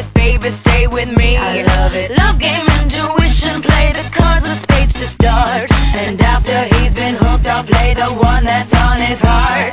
it, baby, stay with me. I love it. Love game, intuition, play the cards with spades to start. And after he's been hooked, I'll play the one that's on his heart.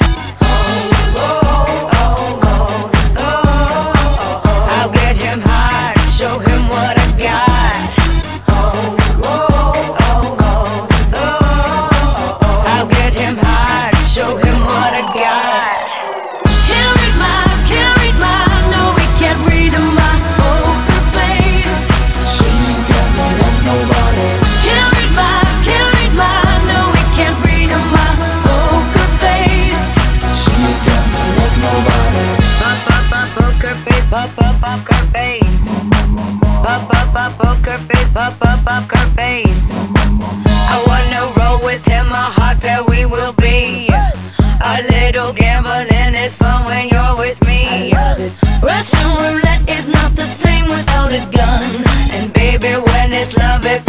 Pop up up her face. Pop up up up her face. Pop up up her face. I wanna roll with him, a hot pair we will be. A little gambling is fun when you're with me. Russian roulette is not the same without a gun. And baby, when it's love, it